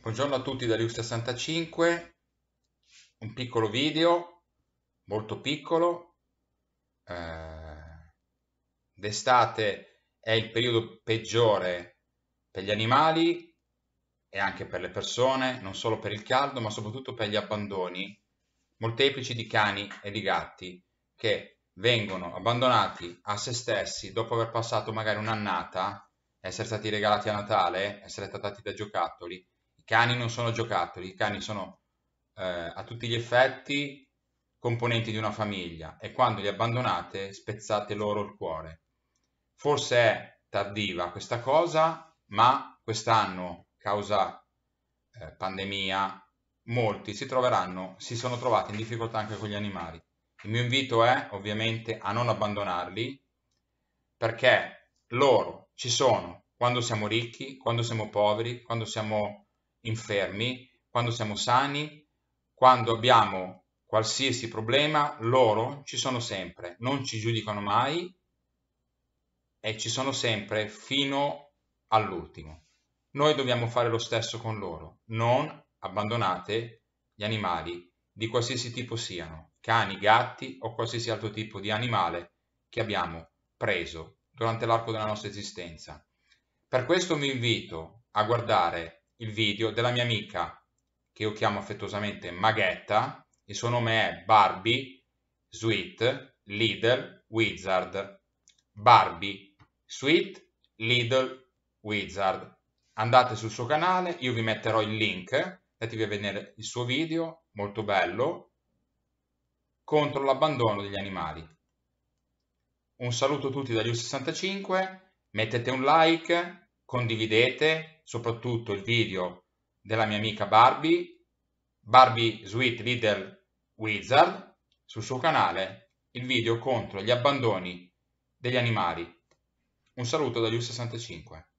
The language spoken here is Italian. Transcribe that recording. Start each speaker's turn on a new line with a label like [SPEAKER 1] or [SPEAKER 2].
[SPEAKER 1] Buongiorno a tutti da Lius65, un piccolo video, molto piccolo, eh, d'estate è il periodo peggiore per gli animali e anche per le persone, non solo per il caldo ma soprattutto per gli abbandoni molteplici di cani e di gatti che vengono abbandonati a se stessi dopo aver passato magari un'annata, essere stati regalati a Natale, essere trattati da giocattoli i cani non sono giocattoli, i cani sono eh, a tutti gli effetti componenti di una famiglia e quando li abbandonate spezzate loro il cuore. Forse è tardiva questa cosa, ma quest'anno, causa eh, pandemia, molti si troveranno, si sono trovati in difficoltà anche con gli animali. Il mio invito è ovviamente a non abbandonarli perché loro ci sono quando siamo ricchi, quando siamo poveri, quando siamo infermi, quando siamo sani, quando abbiamo qualsiasi problema, loro ci sono sempre, non ci giudicano mai e ci sono sempre fino all'ultimo. Noi dobbiamo fare lo stesso con loro, non abbandonate gli animali di qualsiasi tipo siano, cani, gatti o qualsiasi altro tipo di animale che abbiamo preso durante l'arco della nostra esistenza. Per questo vi invito a guardare il video della mia amica che io chiamo affettuosamente Maghetta, il suo nome è Barbie Sweet Little Wizard. Barbie Sweet Little Wizard. Andate sul suo canale, io vi metterò il link, andatevi vedere il suo video, molto bello, contro l'abbandono degli animali. Un saluto a tutti dagli U65, mettete un like, condividete soprattutto il video della mia amica Barbie, Barbie Sweet Little Wizard, sul suo canale, il video contro gli abbandoni degli animali. Un saluto dagli U65.